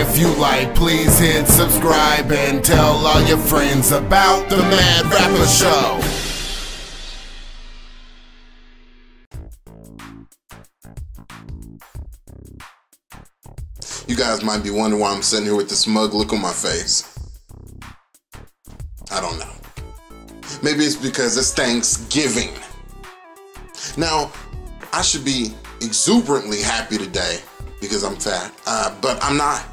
If you like, please hit subscribe and tell all your friends about the Madd Rapper Show. You guys might be wondering why I'm sitting here with this smug look on my face. I don't know. Maybe it's because it's Thanksgiving. Now, I should be exuberantly happy today because I'm fat, uh, but I'm not.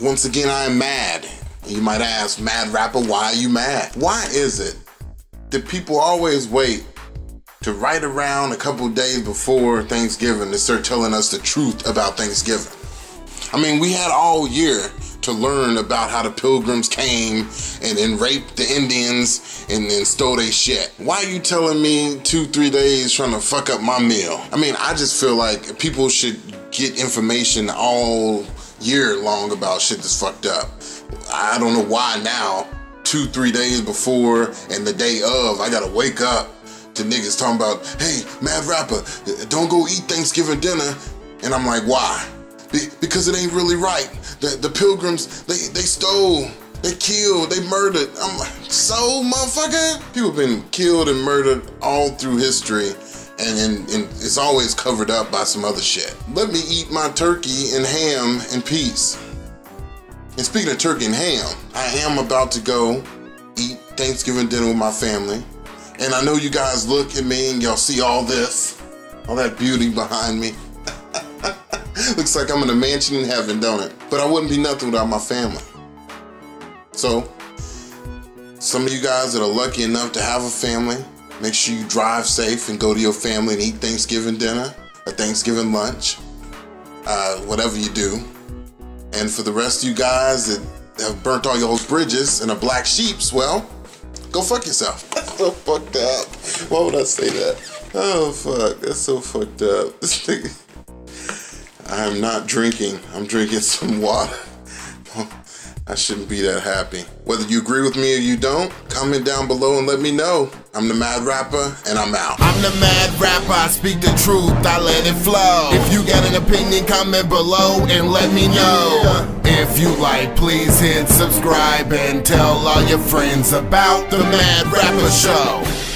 Once again, I am mad. You might ask, Madd Rapper, why are you mad? Why is it that people always wait to right around a couple days before Thanksgiving to start telling us the truth about Thanksgiving? I mean, we had all year to learn about how the pilgrims came and, and raped the Indians and, then stole their shit. Why are you telling me two, three days trying to fuck up my meal? I mean, I just feel like people should get information all year long about shit that's fucked up. I don't know why now, two, three days before and the day of, I gotta wake up to niggas talking about, hey, madd rapper, don't go eat Thanksgiving dinner. And I'm like, why? Be- because it ain't really right. The, the pilgrims, they, they stole, they killed, they murdered. I'm like, so motherfucker? People been killed and murdered all through history. And, and, it's always covered up by some other shit. Let me eat my turkey and ham in peace. And speaking of turkey and ham, I am about to go eat Thanksgiving dinner with my family. And I know you guys look at me and y'all see all this, all that beauty behind me. Looks like I'm in a mansion in heaven, don't it? But I wouldn't be nothing without my family. So, some of you guys that are lucky enough to have a family, make sure you drive safe and go to your family and eat Thanksgiving dinner or Thanksgiving lunch, uh, whatever you do. And for the rest of you guys that have burnt all your bridges and are black sheeps, well, go fuck yourself. That's so fucked up. Why would I say that? Oh fuck, that's so fucked up. I am not drinking. I'm drinking some water. I shouldn't be that happy. Whether you agree with me or you don't, comment down below and let me know. I'm the Madd Rapper, and I'm out. I'm the Madd Rapper, I speak the truth, I let it flow. If you got an opinion, comment below and let me know. If you like, please hit subscribe and tell all your friends about the Madd Rapper Show.